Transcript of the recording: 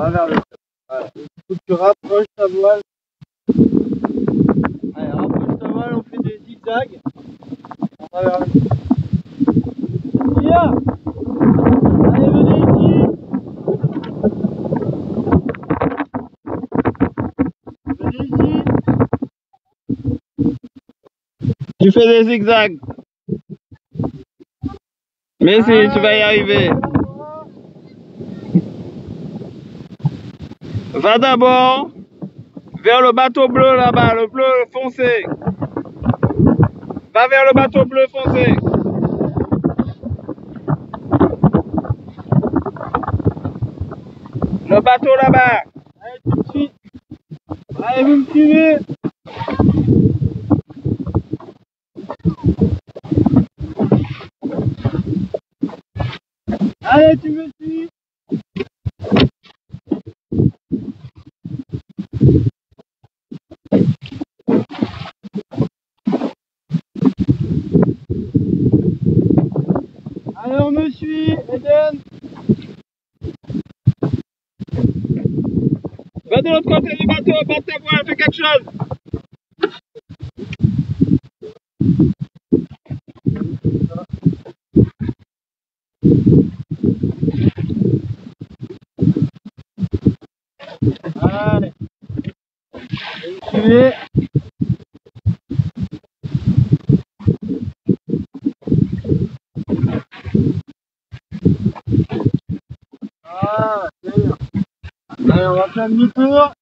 Va vers le Voilà. Faut que tu rapproches ta voile. Allez, rapproche ta voile, on fait des zigzags. On va vers le Tia Allez, venez ici Venez ici Tu fais des zigzags. Mais si, tu vas y arriver. Va d'abord vers le bateau bleu là-bas, le bleu foncé. Va vers le bateau bleu foncé. Le bateau là-bas. Allez, tout de suite Allez, vous me suivez? Allez, tu me suis? Allez, on me suit, Eden Va de l'autre côté du bateau, porte ta voile, fais quelque chose. Allez. Suivez Ah, c'est. Allez, on va faire demi-tour.